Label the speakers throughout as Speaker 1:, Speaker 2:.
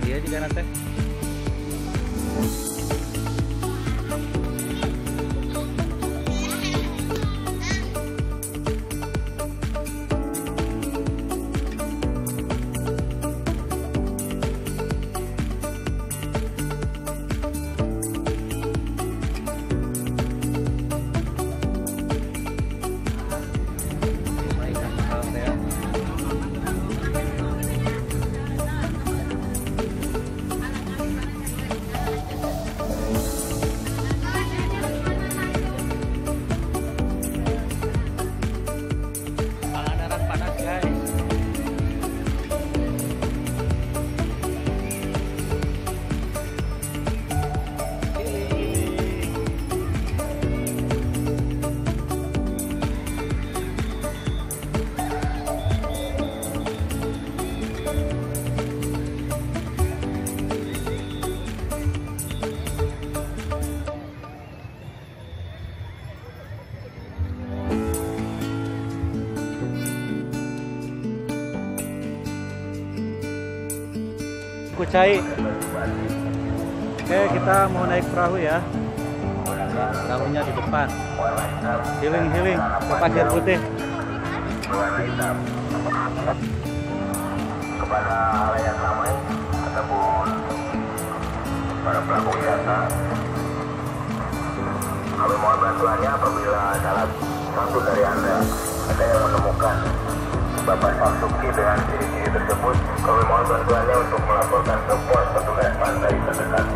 Speaker 1: dia juga nanti Kucai. Oke kita mau naik perahu ya. Perahunya di depan. Healing healing ke pasir putih.
Speaker 2: Kepada halayak ramai ataupun para pelaku wisata. Kami mohon bantuannya apabila salah satu dari Anda. Ada yang menemukan Bapak Samsuki dengan ciri-ciri tersebut, kami mohon bantuannya untuk melaporkan ke pos petugas pantai terdekat.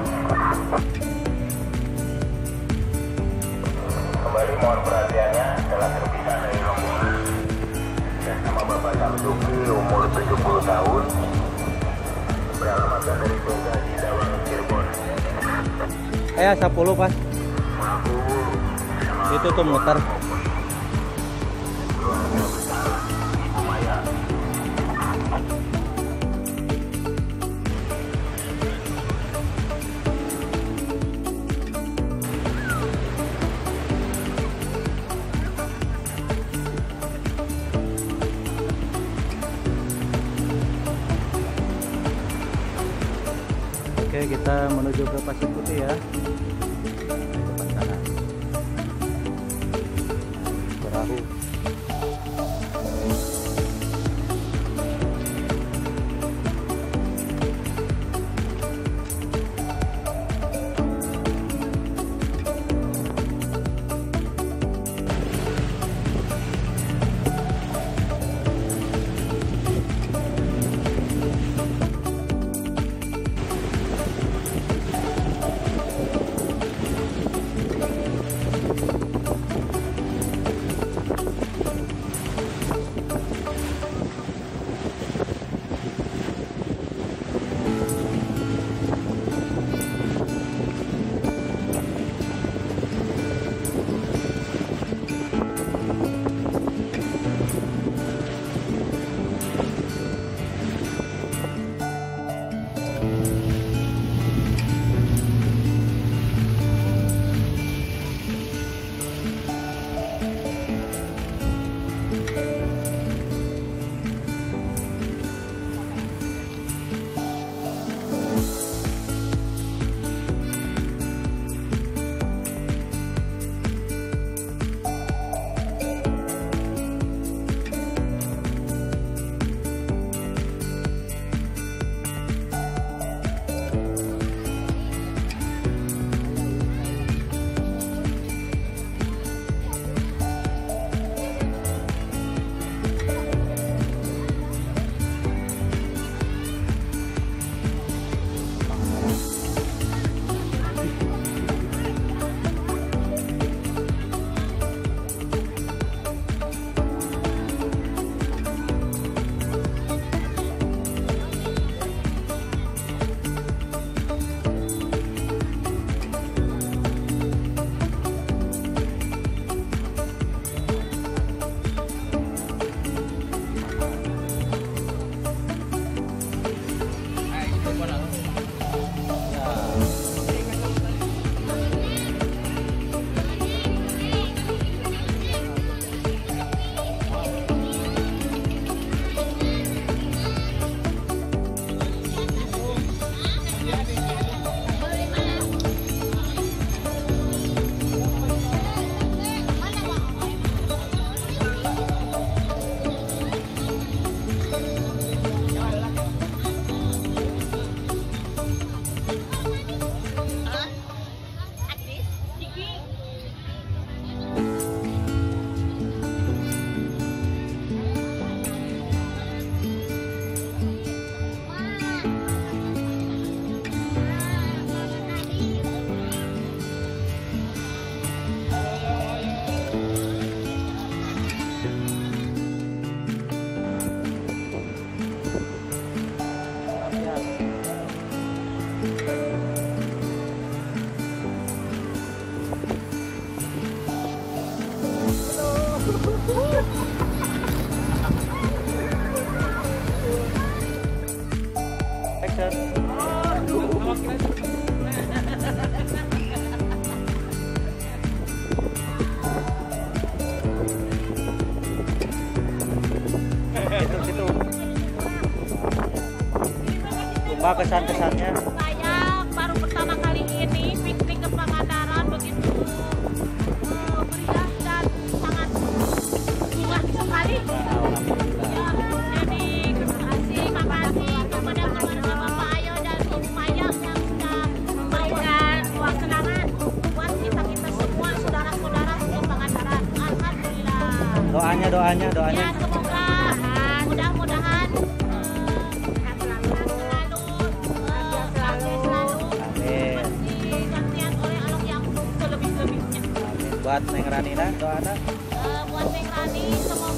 Speaker 2: Kembali mohon perhatiannya telah terpisah dari rombongan dan nama Bapak Samsuki umur 70 tahun. Beralamatkan dari Desa Sidawang Cirebon.
Speaker 1: Eh 10 pas Itu tuh muter Oke kita menuju ke pasir putih ya Apa kesan-kesannya?
Speaker 3: Saya baru pertama kali ini piknik ke Pangandaran begitu meriah dan sangat sekali. Ya, jadi terima kasih, makasih kepada keluarga Bapak Ayo dan Ibu Maya yang sudah memberikan uang kenangan buat kita kita semua saudara-saudara di Pangandaran. Alhamdulillah.
Speaker 1: Doanya, doanya, doanya.
Speaker 3: Ya semoga
Speaker 1: Buat Neng Ranina, doanya.
Speaker 3: Eh, buat Neng Rani semoga